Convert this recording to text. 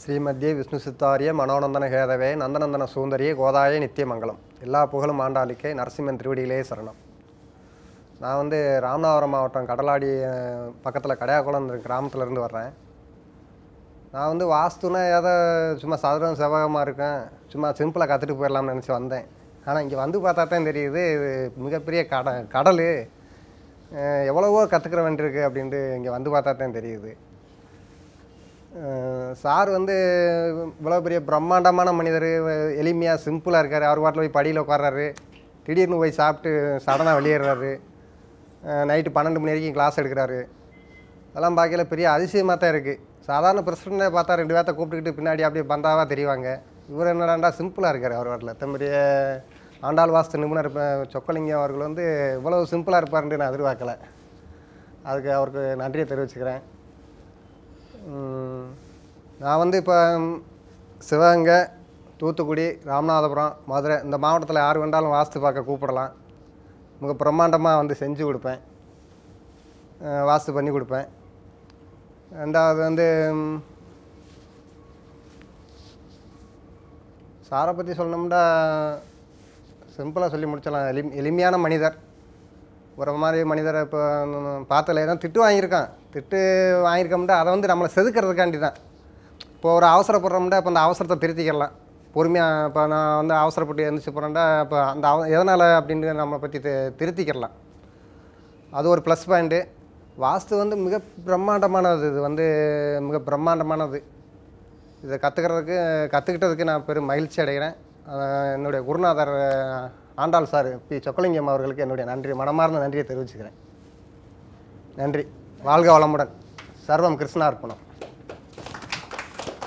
ஸ்ரீமத்தியே விஷ்ணு சித்தாரிய மனோநந்தன கேதவே நந்தநந்தன சுந்தரியே கோதாய நித்தியமங்கலம் எல்லா புகழும் ஆண்டாளிக்கே நரசிம்மன் திருவடியிலே சரணம். நான் வந்து ராமநாதபுரம் மாவட்டம் கடலாடி பக்கத்தில் கடையாக்குளம் கிராமத்தில் இருந்து வர்றேன். நான் வந்து வாஸ்துனா ஏதோ சும்மா சதுரம் செவகமாக இருக்கேன். சும்மா சிம்பிளாக கற்றுட்டு போயிடலாம்னு நினச்சி வந்தேன். ஆனால் இங்கே வந்து பார்த்தா தான் தெரியுது இது மிகப்பெரிய கட கடல். எவ்வளவோ கற்றுக்கிற வேண்டியிருக்கு அப்படின்ட்டு இங்கே வந்து பார்த்தா தான் தெரியுது. சார் வந்து இவ்வளோ பெரிய பிரம்மாண்டமான மனிதர் எளிமையாக சிம்பிளாக இருக்கார். அவர் பாட்டில் போய் படியில் உட்கார்றாரு. திடீர்னு போய் சாப்பிட்டு சடனாக வெளியேறாரு. நைட்டு பன்னெண்டு மணி வரைக்கும் கிளாஸ் எடுக்கிறாரு. அதெல்லாம் பார்க்கல பெரிய அதிசயமாக தான் இருக்குது சாதாரண பிரசிடண்ட்டை பார்த்தா ரெண்டு பேர்த்த கூப்பிட்டுக்கிட்டு பின்னாடி அப்படியே பந்தாவாக தெரிவாங்க. இவர் என்னடாண்டா சிம்பிளாக இருக்கார் அவர் பாட்டில். தம்பரிய ஆண்டாள் வாஸ்து நிபுணர் சொக்கலிங்கம் அவர்கள் வந்து இவ்வளோ சிம்பிளாக இருப்பாருன்னு நான் எதிர்பார்க்கல. அதுக்கு அவருக்கு நன்றியை தெரிவிச்சுக்கிறேன். நான் வந்து இப்போ சிவகங்கை தூத்துக்குடி ராமநாதபுரம் மதுரை இந்த மாவட்டத்தில் யார் வேண்டாலும் வாஸ்து பார்க்க கூப்பிடலாம். மிக பிரம்மாண்டமாக வந்து செஞ்சு கொடுப்பேன். வாஸ்து பண்ணி கொடுப்பேன். ரெண்டாவது வந்து சாரை பற்றி சொல்லணும்னா சிம்பிளாக சொல்லி முடிச்சிடலாம். எளி எளிமையான மனிதர். ஒரு மாதிரி மனிதரை இப்போ பார்த்தல ஏதோ திட்டு வாங்கியிருக்கான். திட்டு வாங்கியிருக்கோம்னா அதை வந்து நம்மளை செதுக்கிறதுக்காண்டி தான் இப்போ ஒரு அவசரப்படுறோம்னா இப்போ அந்த அவசரத்தை திருத்திக்கலாம் பொறுமையாக இப்போ நான் வந்து அவசரப்பட்டு எழுந்திரிச்சு போகிறேன்டா இப்போ அந்த அவ எதனால் அப்படின்னு நம்மளை பற்றி தி- திருத்திக்கிறலாம். அது ஒரு ப்ளஸ் பாயிண்ட்டு வாஸ்து வந்து மிக பிரம்மாண்டமானது இது வந்து மிக பிரம்மாண்டமானது. இதை கற்றுக்கிறதுக்கு கற்றுக்கிட்டதுக்கு நான் பெரும் மகிழ்ச்சி அடைகிறேன். என்னுடைய குருநாதர் ஆண்டாள் சார் பி. சொக்கலிங்கம் அவர்களுக்கு என்னுடைய நன்றி மனமார்ந்த நன்றியை தெரிவிச்சுக்கிறேன். நன்றி. வாழ்க வளமுடன். சர்வம் கிருஷ்ணார்ப்பணம்.